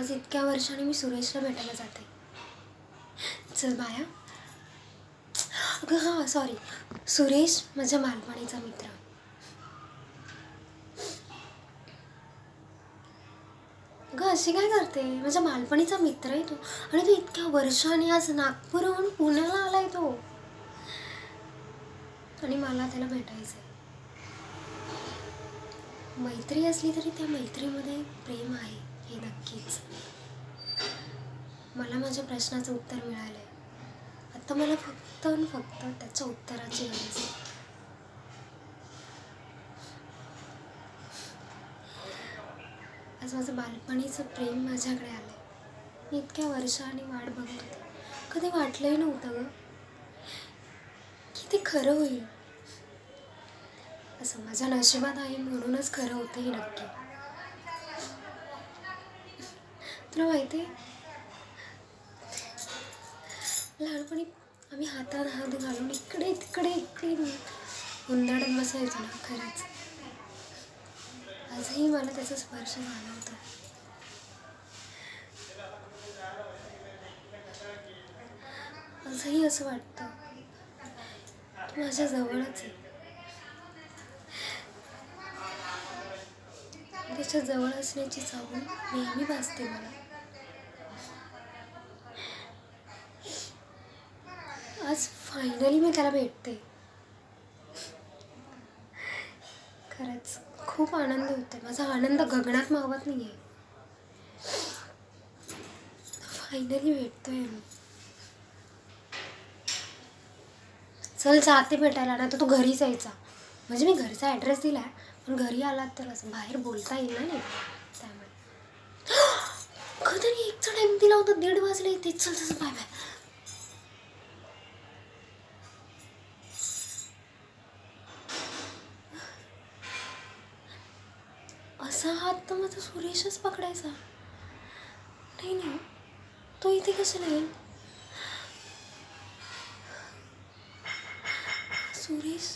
आज इतक्या वर्षाने मी सुरेशला भेटायला जाते. चल बाया. अगं हां सॉरी सुरेश माझ्या बालपणीचा मित्र. अगं अशी काय करते? माझ्या बालपणीचा मित्र आहे तो. आणि तो इतक्या वर्षाने आज नागपूरहून पुण्याला आलाय तो. आणि मला त्याला भेटायचं आहे मैत्री असली तरी त्या मैत्रीमध्ये प्रेम आहे. हे नक्कीच. मला माझ्या प्रश्नाचं उत्तर मिळालं आहे आता मला फक्त आणि फक्त त्याच्या उत्तराची गरज आहे. आज माझं बालपणीचं प्रेम माझ्याकडे आलं मी इतक्या वर्षांनी वाट बघत होते. कधी वाटलंही नव्हतं ग की ते खरं होईल. असं माझ्या नशिबात आहे म्हणूनच खरं होतं हे नक्की. तुला माहिती आहे लहानपणी आम्ही हातात हात घालून इकडे तिकडे इकडे उन्हाळ्यात बसायचो ना खरंच. आजही मला त्याचा स्पर्श जाणवतो. आजही असं वाटतं. तू माझ्या जवळच आहे. त्याच्याजवळ असण्याची चाहूल नेहमी भासते मला. आज फायनली मी त्याला भेटते. खरंच खूप आनंद होतो माझा आनंद गगनात मावत नाही आहे फायनली भेटतोय मी. चल जाते भेटायला. ना तर तू घरीच यायचा. म्हणजे मी घरचा ॲड्रेस दिला आहे पण घरी आलात तर असं बाहेर बोलता येईल ना नाही. त्यामुळे. कधी एकचा टाइम दिला होता दीड वाजले तेच चल तसं बाय बाय असा हात तर माझा सुरेशच पकडायचा. नाही नाही हो. तो इथे कशाला येईल? सुरेश?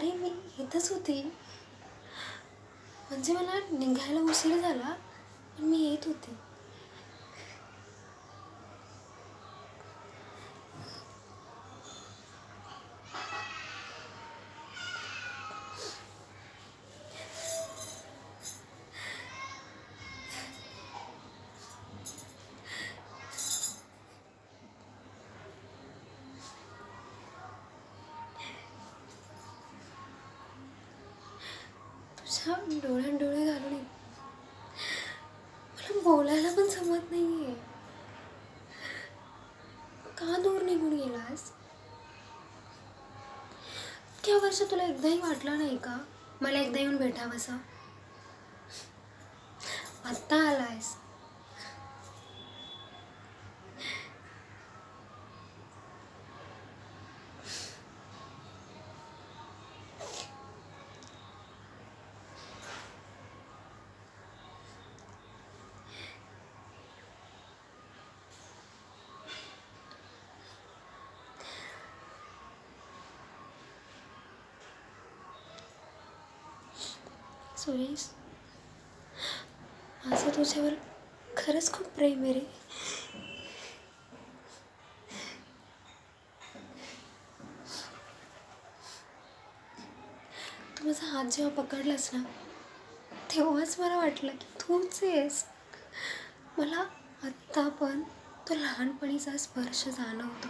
अरे मी येतच होते. म्हणजे मला निघायला उशीर झाला पण मी येत होते. तुझ्या डोळ्यात डोळे घालून मला बोलायला पण जमत आहे का दूर निघून गेलास? इतक्या वर्ष तुला एकदाही वाटलं नाही का? मला एकदा येऊन भेटावंसं. आत्ता आलायस. सुरेश माझं तुझ्यावर खरंच खूप प्रेम आहे रे. तू माझा हात जेव्हा पकडलास ना तेव्हाच मला वाटलं की तूच आहेस. मला आत्ता पण तो लहानपणीचा स्पर्श जाणवतो.